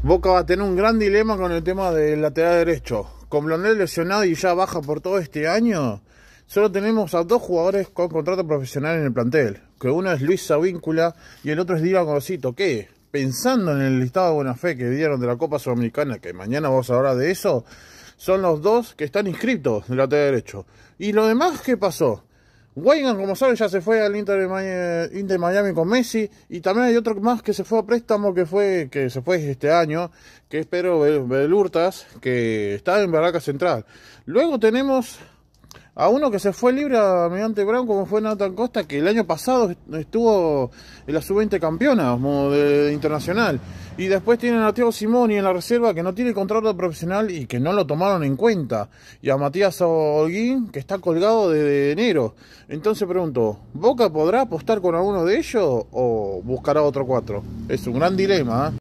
Boca va a tener un gran dilema con el tema del lateral derecho. Con Blondel lesionado y ya baja por todo este año, solo tenemos a dos jugadores con contrato profesional en el plantel. Que uno es Luis Savíncula y el otro es Dylan Gorosito. ¿Qué? Pensando en el listado de buena fe que dieron de la Copa Sudamericana, que mañana vamos a hablar de eso, son los dos que están inscritos del lateral derecho. ¿Y lo demás qué pasó? Weigand, como saben, ya se fue al Inter de, Miami con Messi. Y también hay otro más que se fue a préstamo, que fue que se fue este año, que es Pedro Belurtas, que está en Barraca Central. Luego tenemos a uno que se fue libre a mediante Brown, como fue Nathan Costa, que el año pasado estuvo en la sub-20 campeona de, internacional. Y después tienen a Thiago Simoni en la reserva, que no tiene contrato profesional y que no lo tomaron en cuenta. Y a Matías Holguín, que está colgado desde enero. Entonces pregunto, ¿Boca podrá apostar con alguno de ellos o buscará otro cuatro? Es un gran dilema. ¿eh?